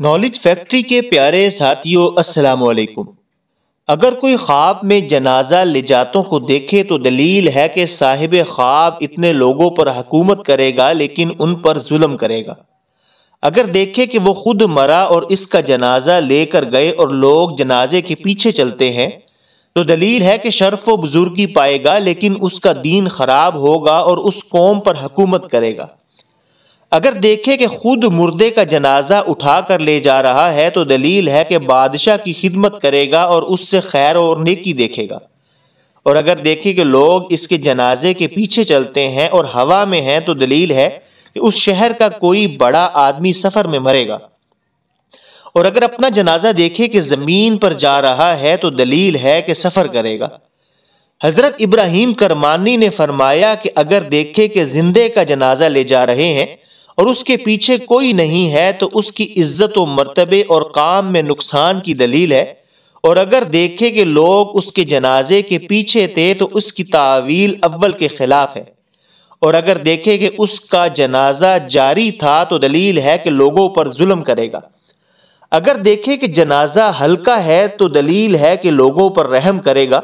Knowledge factory के प्यारे साथियों अस्सलाम वालेकुम अगर कोई ख्वाब में जनाजा ले जातों को देखे तो दलील है कि साहिब ख्वाब इतने लोगों पर हकूमत करेगा, लेकिन उन पर जुल्म करेगा। अगर देखे कि वो खुद मरा और इसका जनाजा लेकर गए और लोग जनाजे के पीछे चलते हैं तो दलील है कि शर्फ व बुजुर्गी पाएगा, लेकिन उसका दीन खराब होगा और उस कौम पर हकूमत करेगा। अगर देखे कि खुद मुर्दे का जनाजा उठा कर ले जा रहा है तो दलील है कि बादशाह की खिदमत करेगा और उससे खैर और नेकी देखेगा। और अगर देखे कि लोग इसके जनाजे के पीछे चलते हैं और हवा में हैं तो दलील है कि उस शहर का कोई बड़ा आदमी सफ़र में मरेगा। और अगर अपना जनाजा देखे कि ज़मीन पर जा रहा है तो दलील है कि सफ़र करेगा। हज़रत इब्राहिम करमानी ने फरमाया कि अगर देखे कि जिंदे का जनाजा ले जा रहे हैं और उसके पीछे कोई नहीं है तो उसकी इज़्ज़त व मरतबे और काम में नुकसान की दलील है। और अगर देखे कि लोग उसके जनाजे के पीछे थे तो उसकी तावील अव्वल के खिलाफ है। और अगर देखे कि उसका जनाजा जारी था तो दलील है कि लोगों पर जुल्म करेगा। अगर देखे कि जनाजा हल्का है तो दलील है कि लोगों पर रहम करेगा।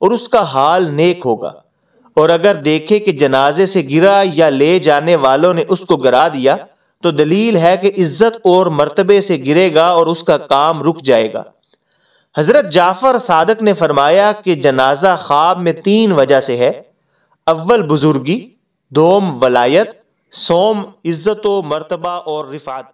और उसका हाल नेक होगा। और अगर देखे कि जनाजे से गिरा या ले जाने वालों ने उसको गिरा दिया तो दलील है कि इज़्ज़त और मर्तबे से गिरेगा और उसका काम रुक जाएगा। हज़रत जाफ़र सादक ने फरमाया कि जनाजा ख्वाब में तीन वजह से है। अव्वल बुजुर्गी, दोम वलायत, सोम इज़्ज़त मर्तबा और रिफात।